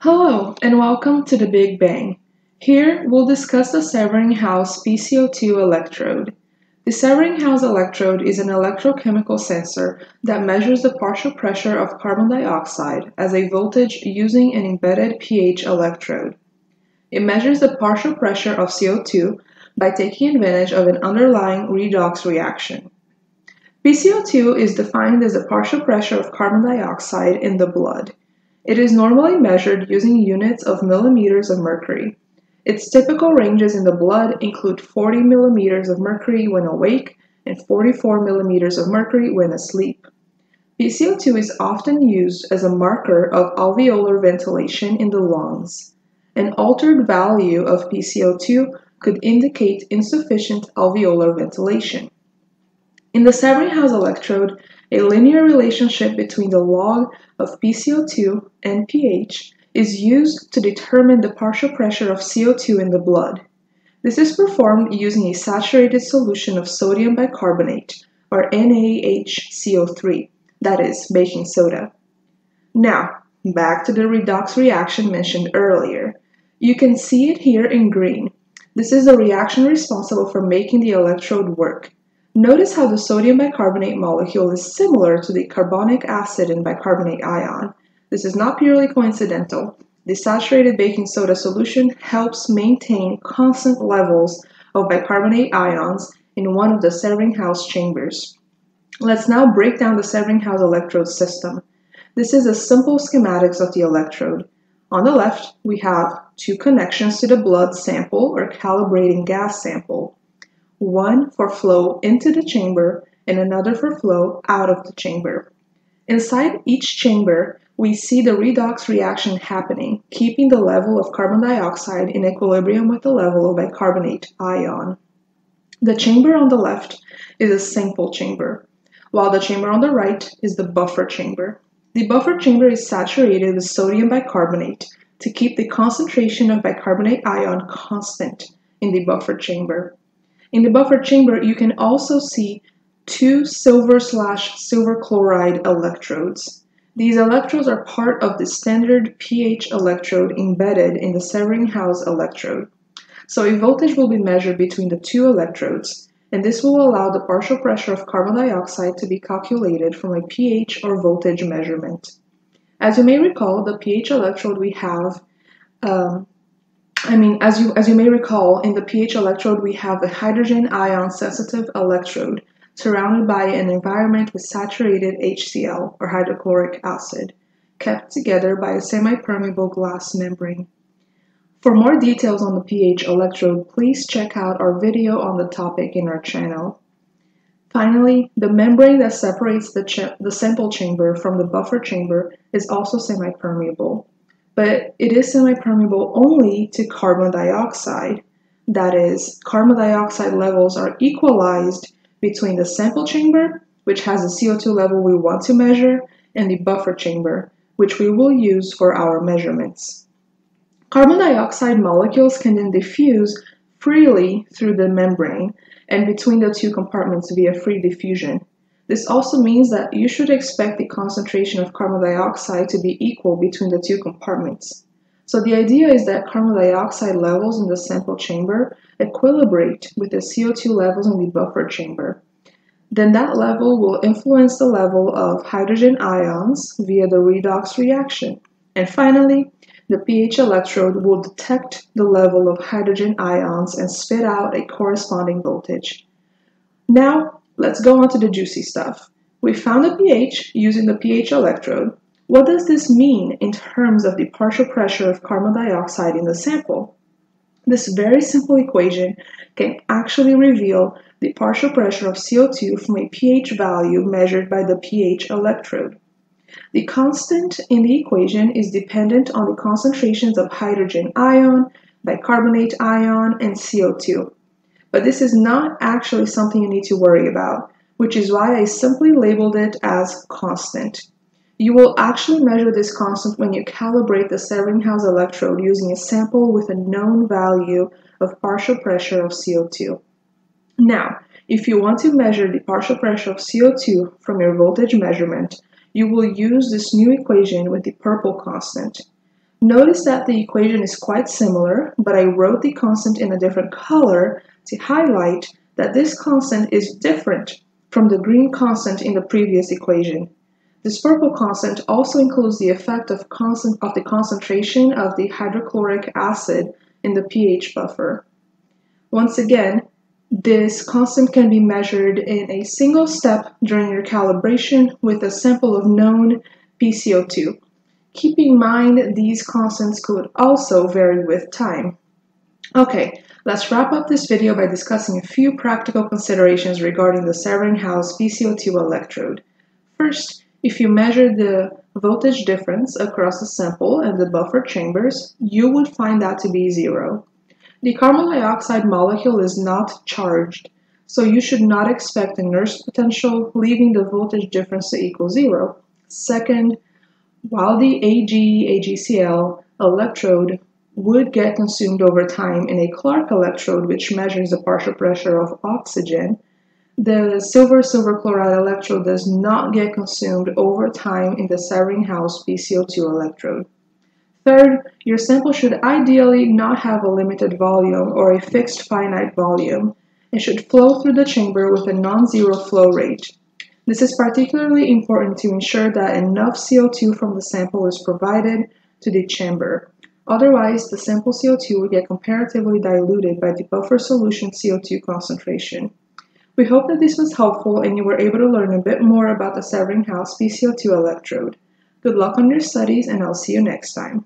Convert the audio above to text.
Hello, and welcome to the Big BENG. Here, we'll discuss the Severinghaus PCO2 electrode. The Severinghaus electrode is an electrochemical sensor that measures the partial pressure of carbon dioxide as a voltage using an embedded pH electrode. It measures the partial pressure of CO2 by taking advantage of an underlying redox reaction. PCO2 is defined as the partial pressure of carbon dioxide in the blood. It is normally measured using units of millimeters of mercury. Its typical ranges in the blood include 40 millimeters of mercury when awake and 44 millimeters of mercury when asleep. PCO2 is often used as a marker of alveolar ventilation in the lungs. An altered value of PCO2 could indicate insufficient alveolar ventilation. In the Severinghaus electrode, a linear relationship between the log of PCO2 and pH is used to determine the partial pressure of CO2 in the blood. This is performed using a saturated solution of sodium bicarbonate, or NaHCO3, that is, baking soda. Now, back to the redox reaction mentioned earlier. You can see it here in green. This is the reaction responsible for making the electrode work. Notice how the sodium bicarbonate molecule is similar to the carbonic acid and bicarbonate ion. This is not purely coincidental. The saturated baking soda solution helps maintain constant levels of bicarbonate ions in one of the Severinghaus chambers. Let's now break down the Severinghaus electrode system. This is a simple schematics of the electrode. On the left, we have two connections to the blood sample or calibrating gas sample one for flow into the chamber and another for flow out of the chamber. Inside each chamber, we see the redox reaction happening, keeping the level of carbon dioxide in equilibrium with the level of bicarbonate ion. The chamber on the left is a sample chamber, while the chamber on the right is the buffer chamber. The buffer chamber is saturated with sodium bicarbonate to keep the concentration of bicarbonate ion constant in the buffer chamber. In the buffer chamber, you can also see two silver slash silver chloride electrodes. These electrodes are part of the standard pH electrode embedded in the Severinghaus electrode. So a voltage will be measured between the two electrodes, and this will allow the partial pressure of carbon dioxide to be calculated from a pH or voltage measurement. As you may recall, the pH electrode we have um, I mean, as you as you may recall, in the pH electrode we have a hydrogen ion sensitive electrode surrounded by an environment with saturated HCl or hydrochloric acid, kept together by a semi-permeable glass membrane. For more details on the pH electrode, please check out our video on the topic in our channel. Finally, the membrane that separates the, the sample chamber from the buffer chamber is also semi-permeable but it is semi-permeable only to carbon dioxide. That is, carbon dioxide levels are equalized between the sample chamber, which has the CO2 level we want to measure, and the buffer chamber, which we will use for our measurements. Carbon dioxide molecules can then diffuse freely through the membrane and between the two compartments via free diffusion. This also means that you should expect the concentration of carbon dioxide to be equal between the two compartments. So the idea is that carbon dioxide levels in the sample chamber equilibrate with the CO2 levels in the buffer chamber. Then that level will influence the level of hydrogen ions via the redox reaction. And finally, the pH electrode will detect the level of hydrogen ions and spit out a corresponding voltage. Now, Let's go on to the juicy stuff. We found the pH using the pH electrode. What does this mean in terms of the partial pressure of carbon dioxide in the sample? This very simple equation can actually reveal the partial pressure of CO2 from a pH value measured by the pH electrode. The constant in the equation is dependent on the concentrations of hydrogen ion, bicarbonate ion, and CO2. But this is not actually something you need to worry about, which is why I simply labeled it as constant. You will actually measure this constant when you calibrate the Severinghaus electrode using a sample with a known value of partial pressure of CO2. Now, if you want to measure the partial pressure of CO2 from your voltage measurement, you will use this new equation with the purple constant. Notice that the equation is quite similar, but I wrote the constant in a different color to highlight that this constant is different from the green constant in the previous equation. This purple constant also includes the effect of, constant, of the concentration of the hydrochloric acid in the pH buffer. Once again, this constant can be measured in a single step during your calibration with a sample of known PCO2. Keep in mind these constants could also vary with time. Okay, let's wrap up this video by discussing a few practical considerations regarding the Severinghaus PCO2 electrode. First, if you measure the voltage difference across the sample and the buffer chambers, you would find that to be zero. The carbon dioxide molecule is not charged, so you should not expect a Nernst potential leaving the voltage difference to equal zero. Second, while the Ag-AgCl electrode would get consumed over time in a Clark electrode, which measures the partial pressure of oxygen, the silver-silver chloride electrode does not get consumed over time in the Severinghaus PCO2 electrode. Third, your sample should ideally not have a limited volume or a fixed finite volume. It should flow through the chamber with a non-zero flow rate. This is particularly important to ensure that enough CO2 from the sample is provided to the chamber. Otherwise, the sample CO2 will get comparatively diluted by the buffer solution CO2 concentration. We hope that this was helpful and you were able to learn a bit more about the Severinghaus PCO2 electrode. Good luck on your studies and I'll see you next time.